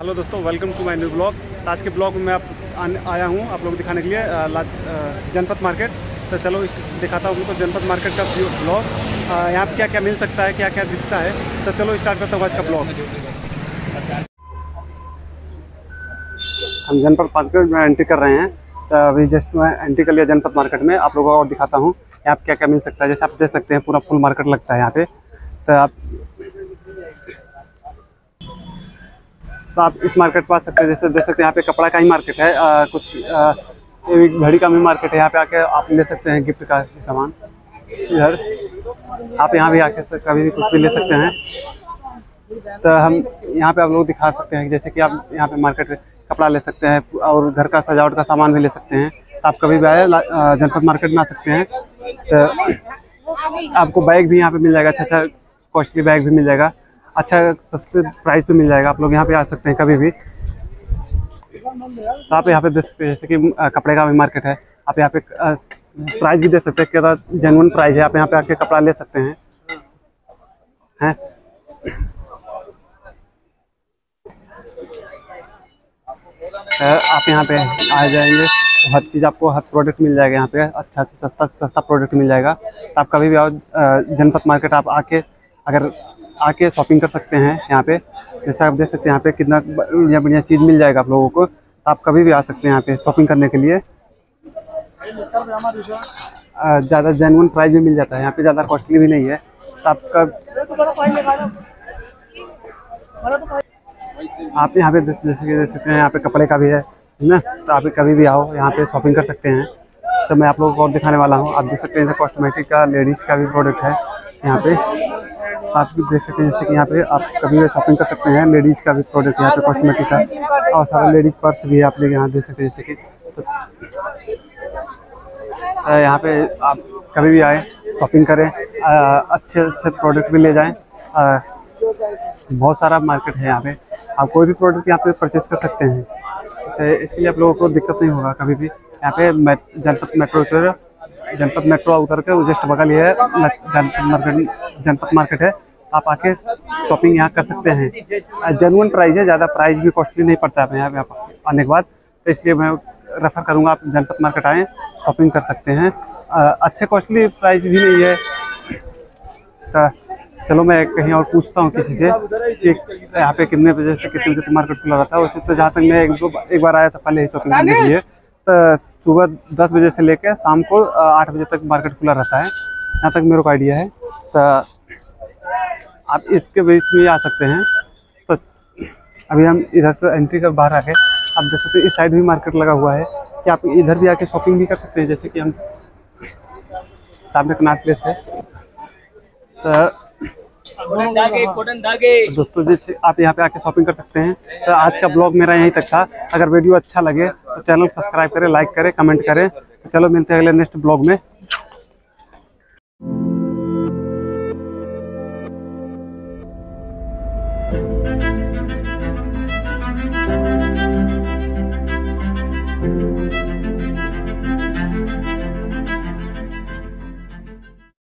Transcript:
Hello दोस्तों welcome to my new blog आज के ब्लॉग में मैं आप आया हूँ आप लोग दिखाने के लिए जनपद मार्केट तो चलो दिखाता हूँ उनको जनपद मार्केट का ब्लॉग यहाँ पे क्या क्या मिल सकता है क्या क्या दिखता है तो चलो स्टार्ट करता हूँ आज का ब्लॉग हम जनपद मार्केट में एंट्री कर रहे हैं। तो अभी जस्ट मैं एंट्री कर लिया जनपद मार्केट में, आप लोगों को और दिखाता हूँ, यहाँ पे क्या क्या मिल सकता है। जैसे आप देख सकते हैं, पूरा फुल मार्केट लगता है यहाँ पे। तो आप तो आप इस मार्केट पर आ सकते हैं। जैसे देख सकते हैं यहाँ पे कपड़ा का ही मार्केट है अ, कुछ घड़ी का भी मार्केट है। यहाँ पे आके आप ले सकते हैं गिफ्ट का सामान। इधर आप यहाँ भी आके कभी भी कुछ भी ले सकते हैं। तो हम यहाँ पे आप लोग दिखा सकते हैं जैसे कि आप यहाँ पे मार्केट कपड़ा ले सकते हैं और घर का सजावट का सामान भी ले सकते हैं। तो आप कभी भी आए जनपद मार्केट में आ सकते हैं। तो आपको बैग भी यहाँ पे मिल जाएगा अच्छा अच्छा कॉस्टली बैग भी मिल जाएगा। अच्छा सस्ते प्राइस पे मिल जाएगा। आप लोग यहाँ पे आ सकते हैं कभी भी। तो आप यहाँ पे देख सकते हैं, जैसे कि कपड़े का भी मार्केट है। आप यहाँ पे प्राइस भी दे सकते हैं क्या जेनुअन प्राइस है। आप यहाँ पे आके कपड़ा ले सकते हैं। हैं? आप यहाँ पे आ जाएँगे। तो हर चीज़ आपको, हर प्रोडक्ट मिल जाएगा यहाँ पे। अच्छा से सस्ता से सस्ता प्रोडक्ट मिल जाएगा। तो आप कभी भी आओ जनपद मार्केट आप आके अगर आके शॉपिंग कर सकते हैं यहाँ पे। जैसे आप देख सकते हैं यहाँ पे कितना बढ़िया बढ़िया चीज़ मिल जाएगा आप लोगों को। तो आप कभी भी आ सकते हैं यहाँ पे शॉपिंग करने के लिए। ज़्यादा जेनुअन प्राइस भी मिल जाता है। यहाँ पे ज़्यादा कॉस्टली भी नहीं है। तो आपका आप यहाँ पे जैसे कि देख सकते हैं यहाँ पे कपड़े का भी है ना? तो आप कभी भी आओ, यहाँ पे शॉपिंग कर सकते हैं। तो मैं आप लोगों को और दिखाने वाला हूँ। आप देख सकते हैं कॉस्मेटिक का लेडीज़ का भी प्रोडक्ट है यहाँ पे। आप भी देख सकते हैं जैसे कि यहाँ पे आप कभी भी शॉपिंग कर सकते हैं। लेडीज़ का भी प्रोडक्ट यहाँ पे कॉस्मेटिक का। और सारा लेडीज़ पर्स भी आप लोग यहाँ देख सकते हैं जैसे कि तो यहाँ पे आप कभी भी आए शॉपिंग करें अ, अच्छे अच्छे प्रोडक्ट भी ले जाएँ। अ, बहुत सारा मार्केट है यहाँ पे। आप कोई भी प्रोडक्ट यहाँ पे परचेस कर सकते हैं। तो इसके लिए आप लोगों को दिक्कत नहीं होगा कभी भी। यहाँ पे जनपद मेट्रो जनपद मेट्रो उतर के जस्ट बगल है जनपद मार्केट है। आप आके शॉपिंग यहाँ कर सकते हैं। जेनुअन प्राइस है, ज़्यादा प्राइस भी कॉस्टली नहीं पड़ता है यहाँ पे आने के बाद। तो इसलिए मैं रेफ़र करूँगा, आप जनपद मार्केट आएँ, शॉपिंग कर सकते हैं। अच्छे कॉस्टली प्राइस भी नहीं है। तो चलो मैं कहीं और पूछता हूँ किसी से कि यहाँ पे कितने बजे से कितने बजे मार्केट खुला रहता है। वैसे तो जहाँ तक मैं एक एक बार आया था, पहले ही शॉपिंग करने के लिए। सुबह दस बजे से लेकर शाम को आठ बजे तक मार्केट खुला रहता है। यहाँ तक मेरे को आइडिया है। तो आप इसके बीच में आ सकते हैं। तो अभी हम इधर से एंट्री कर बाहर आके, आप देख सकते हैं, इस साइड भी मार्केट लगा हुआ है। कि आप इधर भी आके शॉपिंग भी कर सकते हैं, जैसे कि हम सामने कनाट प्लेस है। तो तो दोस्तों जिस आप यहाँ पे आके शॉपिंग कर सकते हैं तो आज का ब्लॉग मेरा यहीं तक था। अगर वीडियो अच्छा लगे तो चैनल सब्सक्राइब करें लाइक करें कमेंट करें। तो चलो मिलते हैं अगले नेक्स्ट ब्लॉग में।